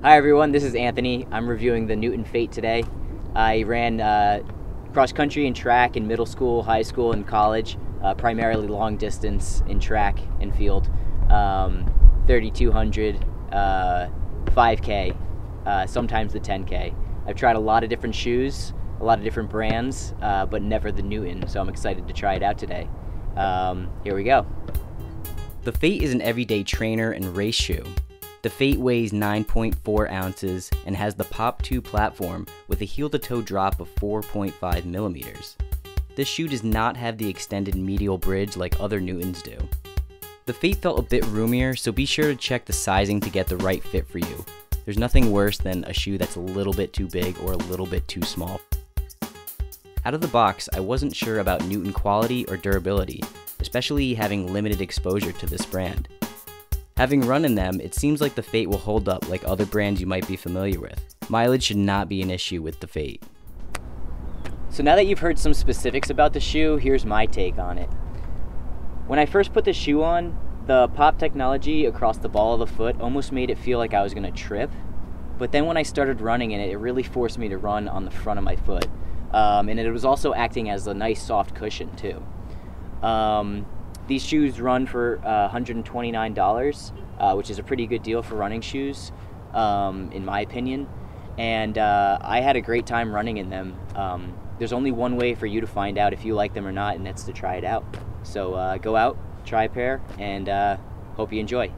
Hi everyone, this is Anthony. I'm reviewing the Newton Fate today. I ran uh, cross country and track in middle school, high school, and college, uh, primarily long distance in track and field. Um, 3200, uh, 5K, uh, sometimes the 10K. I've tried a lot of different shoes, a lot of different brands, uh, but never the Newton, so I'm excited to try it out today. Um, here we go. The Fate is an everyday trainer and race shoe. The Fate weighs 9.4 ounces and has the Pop 2 platform with a heel to toe drop of 4.5 millimeters. This shoe does not have the extended medial bridge like other Newtons do. The Fate felt a bit roomier, so be sure to check the sizing to get the right fit for you. There's nothing worse than a shoe that's a little bit too big or a little bit too small. Out of the box, I wasn't sure about Newton quality or durability, especially having limited exposure to this brand. Having run in them, it seems like the Fate will hold up like other brands you might be familiar with. Mileage should not be an issue with the Fate. So now that you've heard some specifics about the shoe, here's my take on it. When I first put the shoe on, the pop technology across the ball of the foot almost made it feel like I was going to trip. But then when I started running in it, it really forced me to run on the front of my foot. Um, and it was also acting as a nice soft cushion too. Um, these shoes run for uh, $129, uh, which is a pretty good deal for running shoes, um, in my opinion. And uh, I had a great time running in them. Um, there's only one way for you to find out if you like them or not, and that's to try it out. So uh, go out, try a pair, and uh, hope you enjoy.